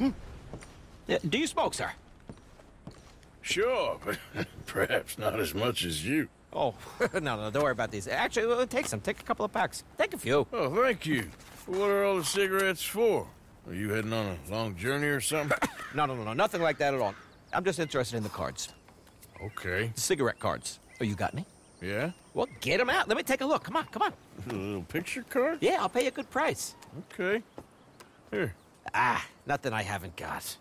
Uh, do you smoke, sir? Sure, but perhaps not as much as you. Oh, no, no, don't worry about these. Actually, well, take some. Take a couple of packs. Take a few. Oh, thank you. What are all the cigarettes for? Are you heading on a long journey or something? No, no, no, no, nothing like that at all. I'm just interested in the cards. okay. The cigarette cards. Oh, you got any? Yeah? Well, get them out. Let me take a look. Come on, come on. A little picture card? Yeah, I'll pay you a good price. Okay. Here. Ah, nothing I haven't got.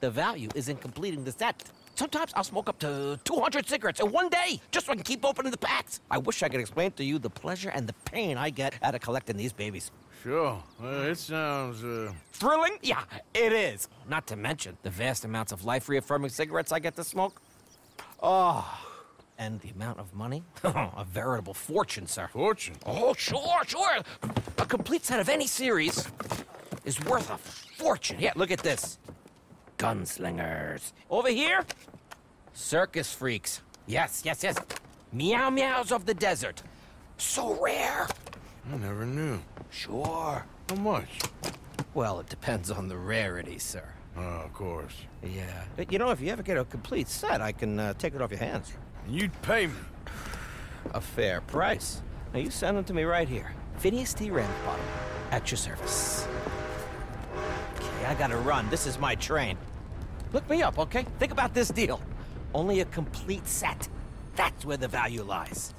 The value is in completing the set. Sometimes I'll smoke up to 200 cigarettes in one day, just so I can keep opening the packs. I wish I could explain to you the pleasure and the pain I get out of collecting these babies. Sure. Uh, it sounds, uh... Thrilling? Yeah, it is. Not to mention the vast amounts of life reaffirming cigarettes I get to smoke. Oh, and the amount of money? a veritable fortune, sir. Fortune. Oh, sure, sure. A complete set of any series is worth a fortune. Yeah, look at this. Gunslingers. Over here, circus freaks. Yes, yes, yes. Meow meows of the desert. So rare. I never knew. Sure. How much? Well, it depends on the rarity, sir. Oh, of course. Yeah. But, You know, if you ever get a complete set, I can uh, take it off your hands. And you'd pay me. A fair price. Now, you send them to me right here. Phineas T. Ramsbottom, at your service. I gotta run. This is my train. Look me up, okay? Think about this deal. Only a complete set. That's where the value lies.